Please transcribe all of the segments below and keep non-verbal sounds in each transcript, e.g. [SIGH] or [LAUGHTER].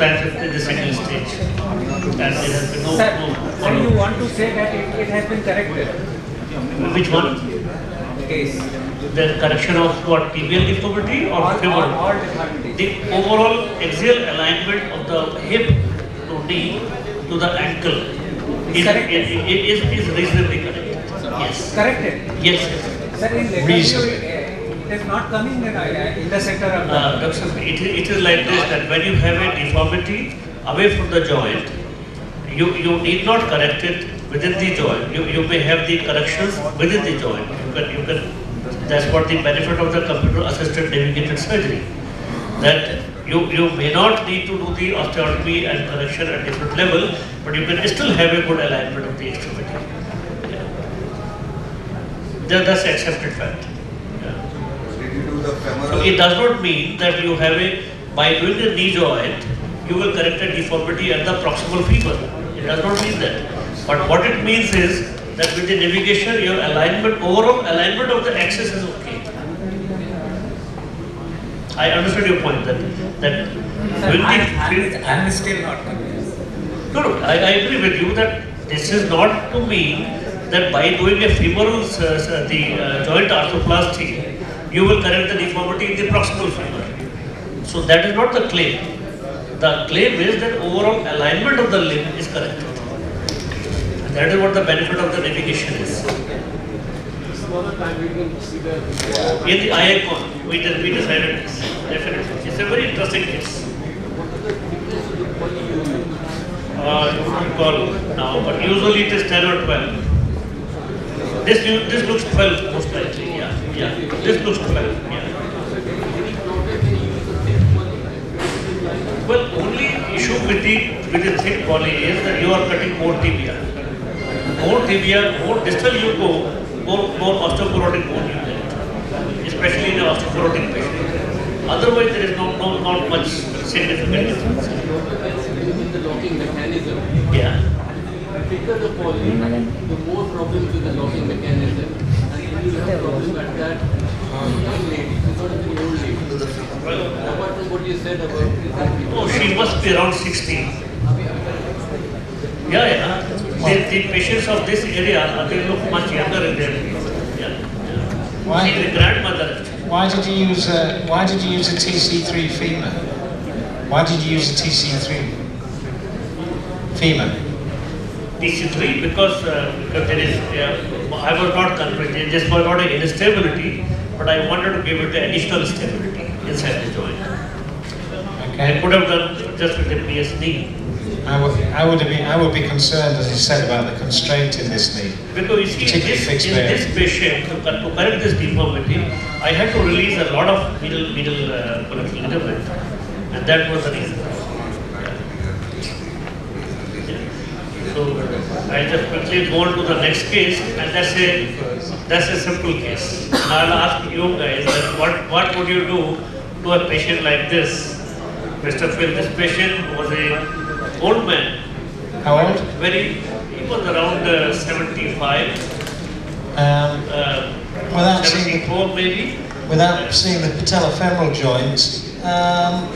times the second stage. And there has been no, Sir, no sir, you want to say that it, it has been corrected? Which one? Case. The correction of what, tibial deformity or All, all, femoral? all deformities. The overall axial alignment of the hip to knee to the ankle is, is, is, is reasonably correct. Yes. Corrected. Yes. yes. Sir, in letter Reason. view, uh, it is not coming in, in the center of the. Uh, it, is- it is like this that when you have a deformity away from the joint, you, you need not correct it within the joint. You, you may have the corrections within the joint. You can, you can, that's what the benefit of the computer assisted navigated surgery. That you, you may not need to do the osteotomy and correction at different level, but you can still have a good alignment of the extremity. Yeah. That, that's accepted fact. Yeah. Did you do the So it does not mean that you have a, by doing the knee joint, you will correct a deformity at the proximal femur. It does not mean that. But what it means is that with the navigation, your alignment, overall alignment of the axis is okay. I understood your point that, that Sir, with I, the, I, am still not convinced. no, no, I, I agree with you that this is not to mean that by doing a femoral, uh, uh, the uh, joint arthroplasty, you will correct the deformity in the proximal femur. So that is not the claim. The claim is that overall alignment of the limb is correct. And that is what the benefit of the navigation is. In the IACON, we, de- we decided this, definitely. It's a very interesting case. Uh, I now, but usually it is 10 or 12. This, this looks 12 most likely, yeah, yeah. This looks 12, yeah. Well, only issue with the, with the thick poly is that you are cutting more tibia. More tibia, more distal you go, more, more osteoporotic bone you get, especially in an osteoporotic patient. Otherwise, there is no, no, not much significant difference. the locking mechanism. Yeah. The thicker the poly, the more problems with the locking mechanism. Problems at that young lady, she's not a old lady. Apart from what you said about Oh, she must be around 60. Yeah, yeah. The, the patients of this area, they look much younger in their. Yeah, yeah. Why? She's a grandmother. Why did you use a Why did you use a TC3 femur? Why did you use a TC3 femur? TC3 because, uh, because there is, uh, I was not convinced, it just was not an instability, but I wanted to give it an additional stability inside the joint. I could have done just with the PSD. I would I would be I would be concerned, as you said, about the constraint in this knee. Because you see, in this, in this patient, to, to correct this deformity, I had to release a lot of middle, middle uh, ligament, and that was the reason. Yeah. So I just quickly go on to the next case, and that's a that's a simple case. And I'll ask you guys that what what would you do to a patient like this, Mr. Phil? This patient was a old man, How old? very he was around uh, 75. Um, Uh, Without seeing 74 maybe. without seeing the patellofemoral joints. Um,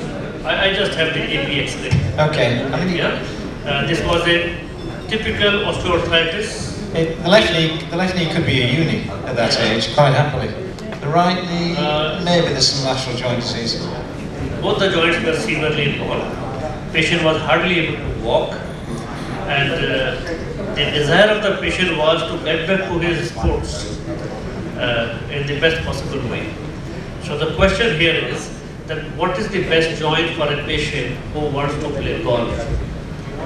I, I just have the APX there. okay. I mean, Yeah. Uh, this was a typical osteoarthritis. it, the left knee the left knee could be a uni at that age, quite happily. The right knee, Uh, maybe there's some lateral joint disease. Both the joints were severely involved. Patient was hardly able to walk, and uh, the desire of the patient was to get back to his sports uh, in the best possible way. So the question here is that what is the best joint for a patient who wants to play golf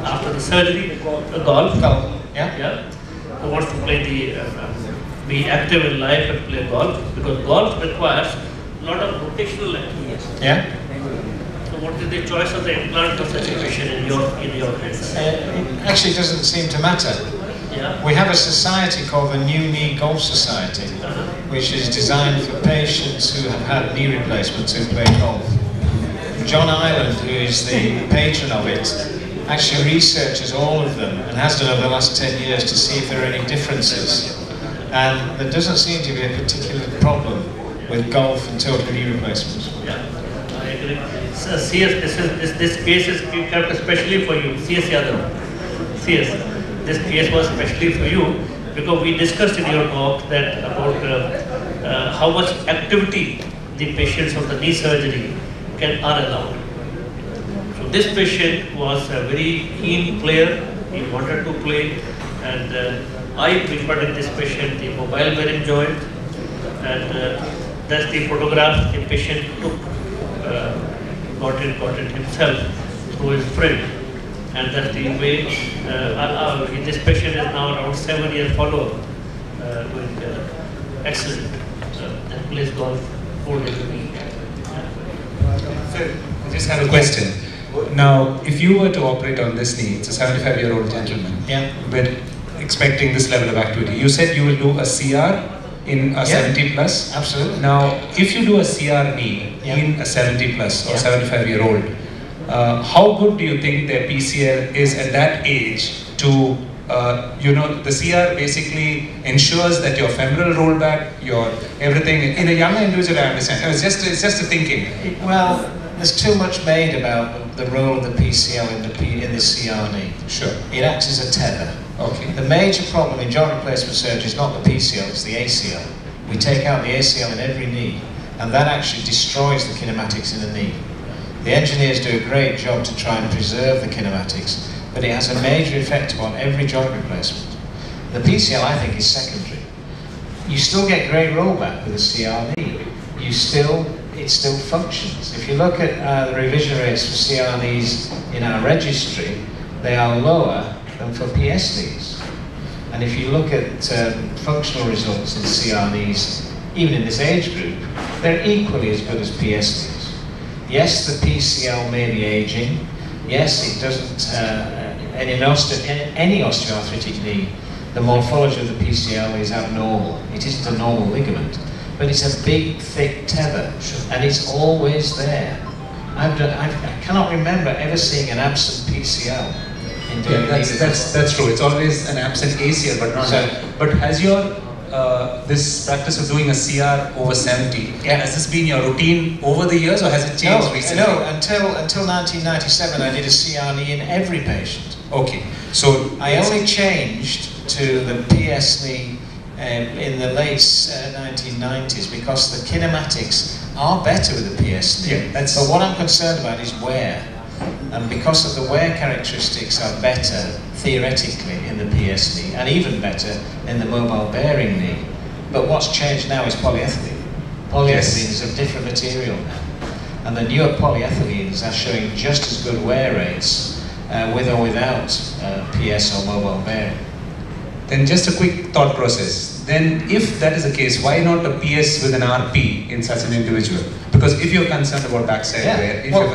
after the surgery? Uh, golf. Golf, yeah? Yeah. Who wants to play the uh, be active in life and play golf because golf requires a lot of rotational activity. Yeah? So what is the choice of the implant for such a patient in your in your hands? Uh, it actually doesn't seem to matter. Yeah. We have a society called the New Knee Golf Society, Uh-huh. which is designed for patients who have had knee replacements who play golf. John Ireland, who is the patron of it, actually researches all of them and has done over the last 10 years to see if there are any differences. And there doesn't seem to be a particular problem with golf and total knee replacements. Yeah. I agree. So, CS, this is this, this case is kept especially for you, CS Yadav. CS, this case was especially for you because we discussed in your talk that about uh, uh, how much activity the patients of the knee surgery can are allowed. This patient was a very keen player. He wanted to play, and uh, I preferred in this patient the mobile bearing joint, and uh, that's the photograph the patient took. Uh, got it, got it himself through his friend. And that's the way, uh, uh, uh, this patient is now around seven year follow-up, uh, uh, excellent. Uh, plays golf four days a week. Sir, I just have a question. Now, if you were to operate on this knee, it's a 75 year old gentleman, Yeah. but expecting this level of activity, you said you will do a CR in a Yeah. 70 plus? Absolutely. Now, if you do a CR knee Yeah. in a 70 plus or Yeah. 75 year old, uh, how good do you think their PCL is at that age to, uh, you know, the CR basically ensures that your femoral rollback, your everything, in a younger individual, I understand. It's just, it's just a thinking. Well, there's too much made about the role of the PCL in the, P, in the CR knee. Sure. It acts as a tether. Okay. The major problem in joint replacement surgery is not the PCL, it's the ACL. We take out the ACL in every knee, and that actually destroys the kinematics in the knee. The engineers do a great job to try and preserve the kinematics, but it has a major effect upon every joint replacement. The PCL, I think, is secondary. You still get great rollback with a CR knee. You still, it still functions. If you look at uh, the revision rates for CR knees in our registry, they are lower than for PSDs. And if you look at um, functional results in CR knees, even in this age group, they're equally as good as PSDs. Yes, the PCL may be aging. Yes, it doesn't, uh, in an osteo- in any osteoarthritic knee, the morphology of the PCL is abnormal. It isn't a normal ligament, but it's a big, thick tether, and it's always there. I've done, I've, I cannot remember ever seeing an absent PCL. In Yeah, that's, that's, that's true. It's always an absent ACL, but not. So- but has your uh, this practice of doing a CR over 70, Yeah. has this been your routine over the years or has it changed no, recently? No, until, until 1997 I did a CR knee in every patient. Okay, so I only changed to the PS knee um, in the late uh, 1990s because the kinematics are better with the PS knee. Yeah, that's- but what I'm concerned about is wear. And because of the wear characteristics are better theoretically in the PS knee and even better in the mobile bearing knee. But what's changed now is polyethylene. Polyethylene is a different material now. And the newer polyethylenes are showing just as good wear rates uh, with or without uh, PS or mobile bearing. Then just a quick thought process. Then if that is the case, why not a PS with an RP in such an individual? Because if you're concerned about backside wear, if well, you're,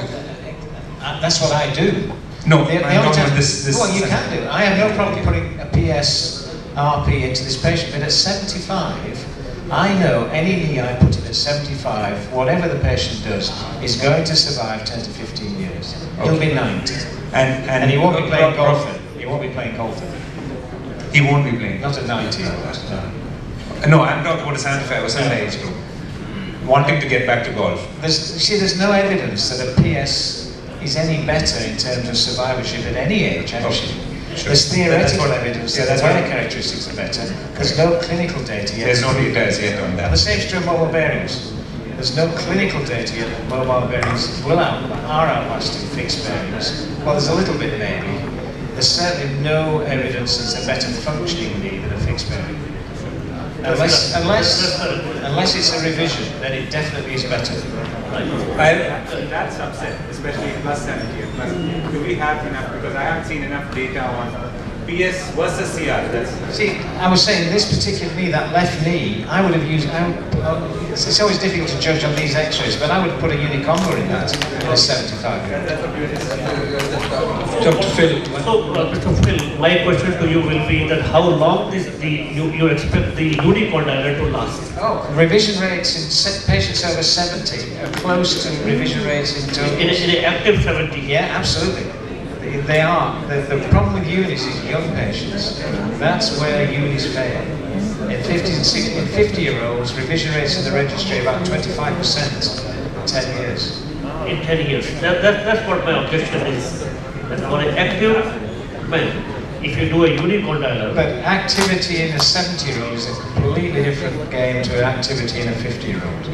uh, that's what I do. No, The- the I'm only talking time- about this- this- Well, you can do. I have no problem putting a PS RP into this patient, but at 75, I know any knee I put in at 75, whatever the patient does, is going to survive 10 to 15 years. He'll be 90. and, And he won't be playing golf. He won't be playing golf. He won't be playing. Not at 90. No. No, I'm talking about a 75 or 70 age group. Hmm. Wanting to get back to golf. There's, see, there's no evidence that a PS is any better in terms of survivorship at any age, actually. Oh, sure. There's theoretical evidence yeah, that wear characteristics are better. There's no clinical data yet. There's no data yet on And the that. same true of mobile bearings. There's no clinical data yet that mobile bearings will out, are outlasting fixed bearings. Well, there's a little bit maybe. There's certainly no evidence that it's a better functioning knee than a fixed bearing. Unless, unless, unless it's a revision, then it definitely is better. I, So that subset, especially plus 70 and plus, do we have enough, because I haven't seen enough data on PS versus CR, that's, See, I was saying this particular knee, that left knee, I would have used. I would, uh, it's, it's always difficult to judge on these X-rays, but I would put a unicondylar in that in a 75 year old. Dr. Phil, So, uh, Mr. Phil, my question to you will be that how long this the you, you expect the unicondylar to last? Oh, revision rates in se- patients over 70 are close to revision rates in In a, total. in a active 70? Yeah, absolutely. They- are. The, the problem with unis is young patients. That's where unis fail. In 50 and 60, in 50 year olds, revision rates in the registry are about 25% in 10 years. in 10 years. That, that, that's what my objection is. That for an active man, if you do a unicondylar, But activity in a 70 year old is a completely different game to activity in a 50 year old.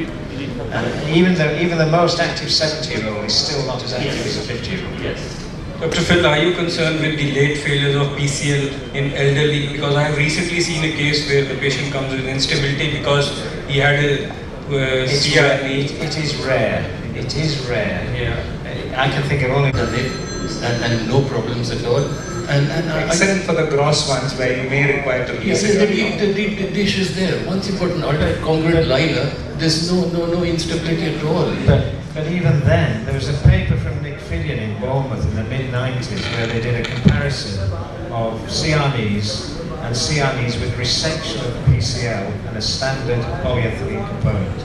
And even the, even the most active 70 year old is still not as active as a 50 year old. yes. Dr. Phil, are you concerned with the late failures of PCL in elderly? Because I have recently seen a case where the patient comes with instability because he had a uh, It's. It, it is rare. It is rare. Yeah. I can think of only. done it and, and no problems at all. And, and I, I, Except for the gross ones where you may require to yeah, the, the, the, the dish is there. Once you put an alternate congruent liner, there's no, no, no instability at all. But, but even then, there was a paper from Nick Fillion in Bournemouth in the mid 90s where they did a comparison of knees and knees with resection of the PCL and a standard polyethylene component.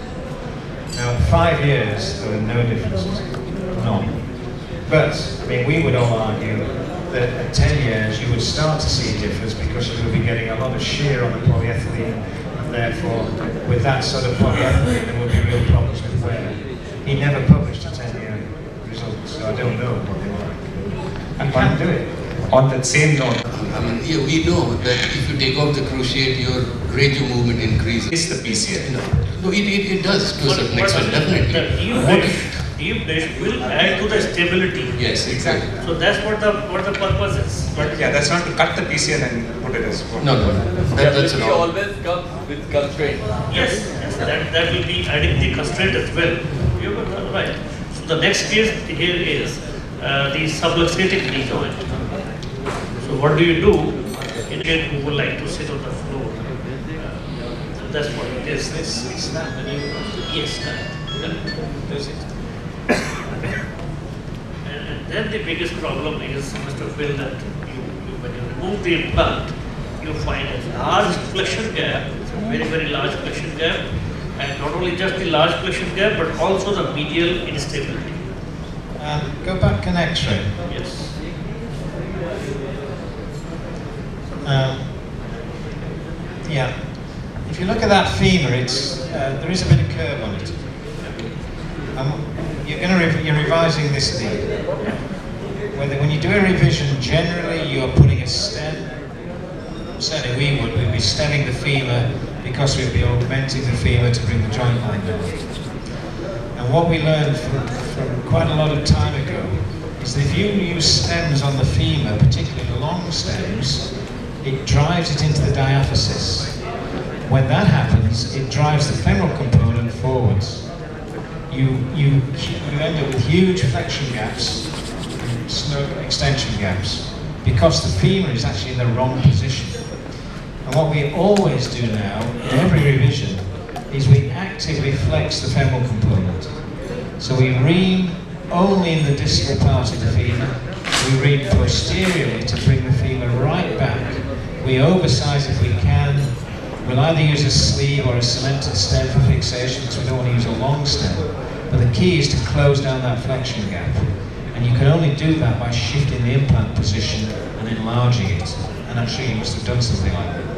Now, in five years, there were no differences. None. But, I mean, we would all argue that at 10 years you would start to see a difference because you would be getting a lot of shear on the polyethylene, and therefore, with that sort of polyethylene, there would be real problems with wear. He never published a 10 year result, so I don't know what they were. You can't do it. On that same note, I mean, yeah, we know that if you take off the cruciate, your range of movement increases. is the PCL. No, no it, it, it does to a But- certain but extent, The definitely. deep What dish, if- deep dish will add to the stability. yes, exactly. So that's what the, what the purpose is. But yeah, that's not to cut the PCL and put it as what. No, no, no. That, that's Stability an all. always comes with constraint. Yes, yes, that, that will be adding the constraint as well. Right. So the next case here is uh, the subluxated knee joint. So what do you do in a kid who would like to sit on the floor? Uh, that's what it is. This is that. Yes, correct, correct. Does it? And, and then the biggest problem is, Mr. Phil, that you, you, when you remove the implant, you find a large flexion gap, it's a very, very large flexion gap, and not only just the large flexion gap, but also the medial instability. Um, go back an X-ray. Yes. Um, yeah. If you look at that femur, it's uh, there is a bit of curve on it. Um, you're going to re- you're revising this knee. Whether when you do a revision, generally you're putting a stem. Certainly we would. We'd be stemming the femur because we'd be augmenting the femur to bring the joint line down. And what we learned from, from quite a lot of time ago is that if you use stems on the femur, particularly the long stems, it drives it into the diaphysis. When that happens, it drives the femoral component forwards. You, you, you end up with huge flexion gaps and snug extension gaps because the femur is actually in the wrong position. What we always do now, in every revision, is we actively flex the femoral component. So we ream only in the distal part of the femur. We ream posteriorly to bring the femur right back. We oversize if we can. We'll either use a sleeve or a cemented stem for fixation because we don't want to use a long stem. But the key is to close down that flexion gap. And you can only do that by shifting the implant position and enlarging it. And I'm sure you must have done something like that.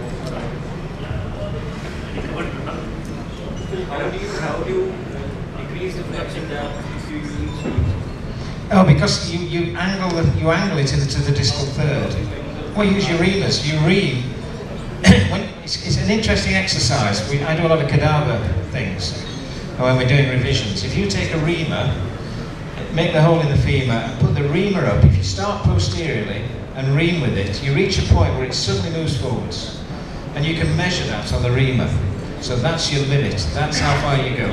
But, uh, How do you, decrease the Oh, because you, you angle the, you angle it into the distal third. Well, use your reamers. You ream. [COUGHS] it's, it's an interesting exercise. We, I do a lot of cadaver things when we're doing revisions. If you take a reamer, make the hole in the femur, and put the reamer up. If you start posteriorly and ream with it, you reach a point where it suddenly moves forwards, and you can measure that on the reamer. So that's your limit. That's how far you go.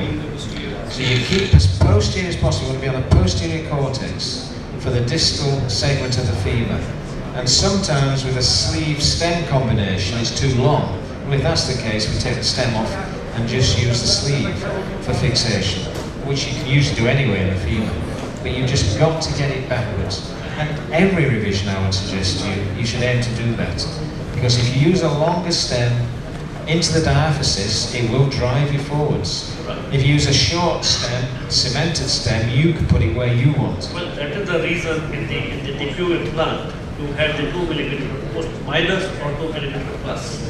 So you keep as posterior as possible. You want to be on the posterior cortex for the distal segment of the femur. And sometimes with a sleeve stem combination, it's too long. Well, if that's the case, we take the stem off and just use the sleeve for fixation, which you can usually do anyway in the femur. But you've just got to get it backwards. And every revision, I would suggest you, you should aim to do that. Because if you use a longer stem into the diaphysis, it will drive you forwards. If you use a short stem, cemented stem, you can put it where you want. well, that is the reason in the, in the DePuy implant, you have the 2 millimeter post minus or 2 millimeter plus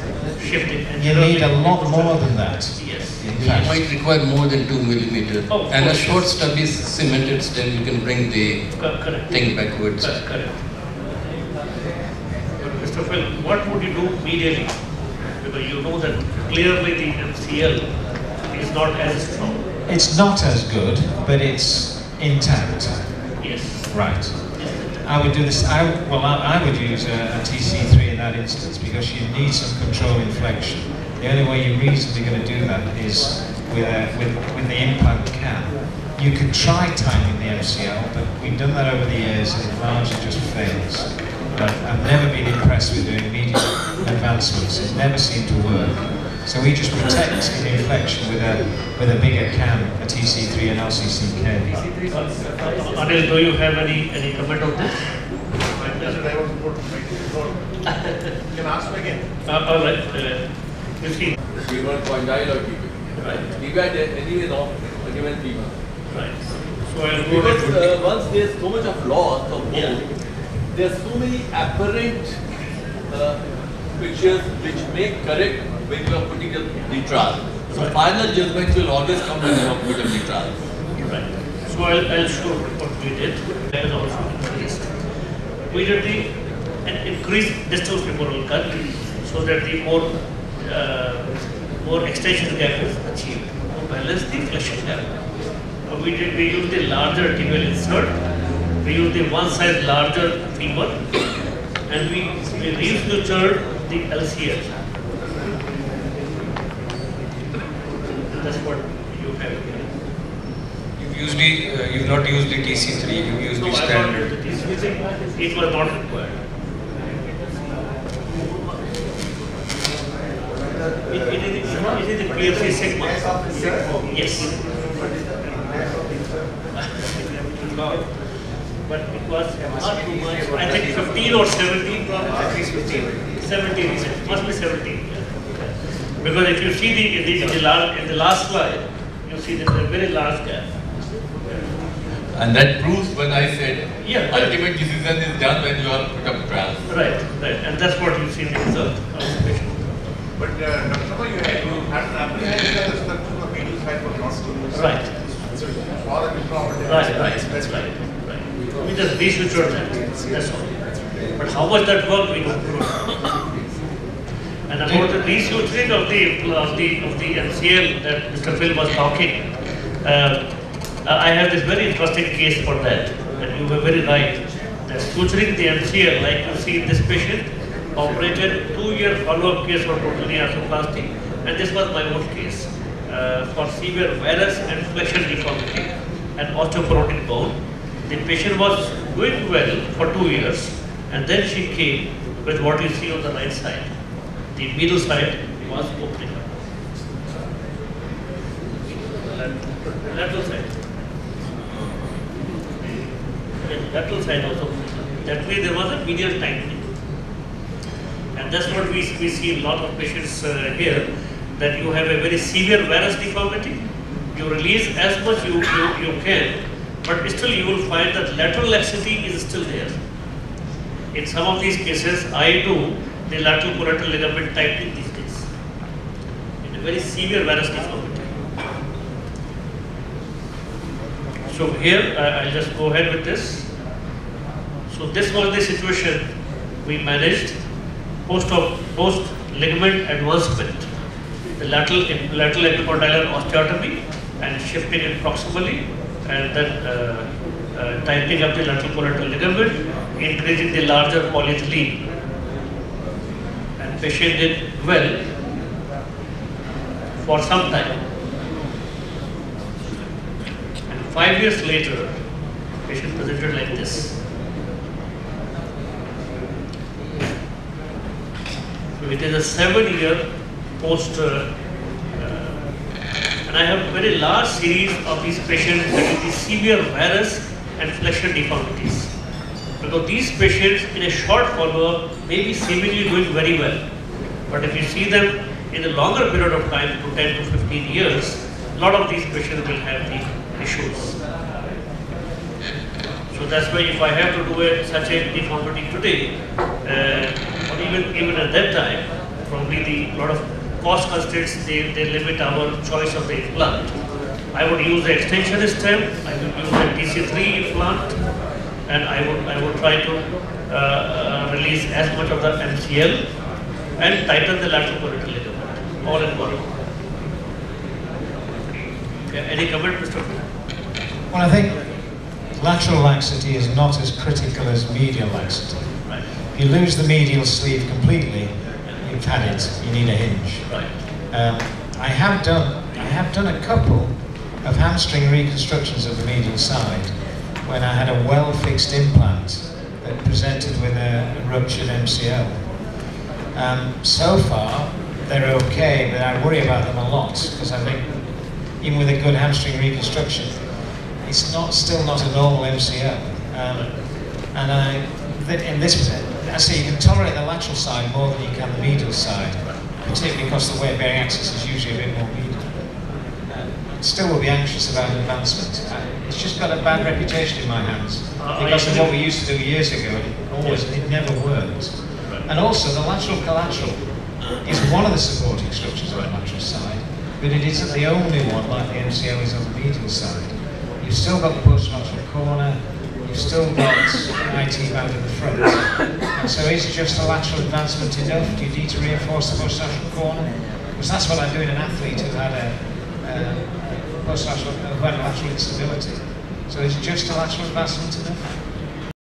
shifting. And You need a lot more than that. Yes. In You fact, might require more than two millimeter. Oh, of And a short yes. stub cemented, stem, you can bring the Correct. thing backwards. Cor- Correct. But Mr. Phil, what would you do immediately? Because you know that clearly the MCL is not as strong. it's not as good, but it's intact. Yes. Right. I would do this, I, well, I, I would use a, a TC3 in that instance because you need some control in flexion. The only way you're reasonably going to do that is with, a, with, with the implant cam. You can try tightening the MCL, but we've done that over the years and it largely just fails. But I've never been impressed with doing medium advancements. It never seemed to work. So we just protect the inflection with a, with a bigger cam, a TC3 and LCCK. Uh, Anil, do you have any, any comment on this? Can ask me again. Uh, all right, uh, you see, Femur condyle people. Right. Even anyway not given femur. right. So I'll go Because ahead. uh, once there's so much of loss of bone, Yeah. there's so many apparent uh, pictures which make correct when you are putting a retral. So Right. final judgment will always come when you are putting a retral. Right. So I'll, I'll show what we did. That is also increased. We did the an increased distal femoral cut so that the more uh, more extension gap is achieved to balance the flexion gap. Uh, we did we used the larger tibial insert. We used the one size larger femur, and we we resutured the LCL. what you have here. You've used the, uh, you've not used the TC3, you've used no, the standard. It was not required. It, it, is, it is a PFC Sigma. Yes. [LAUGHS] But it was not too much. I think 15 or 17. At least 15. 17 is it. Must be 17. Because if you see the, in the, in the last, in the last slide, you see there's a very large gap. And that proves when I said Yeah. ultimate decision is done when you are put up trial. Right, right, and that's what you see in the result of the patient. But uh, Dr. Sharma, you had, you had an apprehension that the structure of medial side was not good. Right. So all the deformity. Right, right, that's right, right. We just resutured that, that's all. But how much that work we don't know. And about the resuturing of the, of the, of the MCL that Mr. Phil was talking, uh, I have this very interesting case for that, and you were very right. That suturing the MCL, like you see in this patient, operated two-year follow-up case for total knee arthroplasty, and this was my own case uh, for severe varus and flexion deformity and osteoporotic bone. The patient was doing well for two years, and then she came with what you see on the right side. The middle side was opening up. Lat- Lateral side. And lateral side also. That way there was a medial tightening. And that's what we, we see a lot of patients uh, here, that you have a very severe varus deformity. You release as much you, you, you can, but still you will find that lateral laxity is still there. In some of these cases, I do the lateral collateral ligament tightening these days. In a very severe varus deformity. So here, I'll just go ahead with this. So this was the situation we managed post of post ligament advancement, the lateral lateral epicondylar osteotomy and shifting it proximally, and then uh, uh, tightening up the lateral collateral ligament, increasing the larger polyethylene, patient did well for some time. And five years later, patient presented like this. So it is a seven-year post, uh, and I have very large series of these patients with severe varus and flexion deformities. Because these patients in a short follow-up may be seemingly doing very well. But if you see them in a longer period of time, to 10 to 15 years, a lot of these patients will have the issues. So that's why if I have to do a, such a deformity today, uh, or even even at that time, probably the lot of cost constraints they, they limit our choice of the implant. I would use the extension stem, I would use the TC3 implant, and I would I would try to uh, uh, release as much of the MCL and tighten the lateral parietal ligament, all in one. Okay, any comment, Mr. Well, I think lateral laxity is not as critical as medial laxity. Right, If you lose the medial sleeve completely, you've had it. You need a hinge. right. Um, I have done I have done a couple of hamstring reconstructions of the medial side when I had a well fixed implant that presented with a, a ruptured MCL. Um, so far, they're okay, but I worry about them a lot because I think even with a good hamstring reconstruction, it's not still not a normal MCL. Um, and I, th- in this, I say you can tolerate the lateral side more than you can the medial side, particularly because the weight bearing axis is usually a bit more medial. Uh, still will be anxious about advancement. Uh, It's just got a bad reputation in my hands because of what we used to do years ago. It always, it never worked. And also, the lateral collateral is one of the supporting structures on the lateral side, but it isn't the only one like the MCO is on the medial side. You've still got the postlateral corner, you've still got [COUGHS] IT band in the front. And so is just a lateral advancement enough? Do you need to reinforce the postlateral corner? Because that's what I do in an athlete who had a, a postlateral, who had lateral instability. So is just a lateral advancement enough?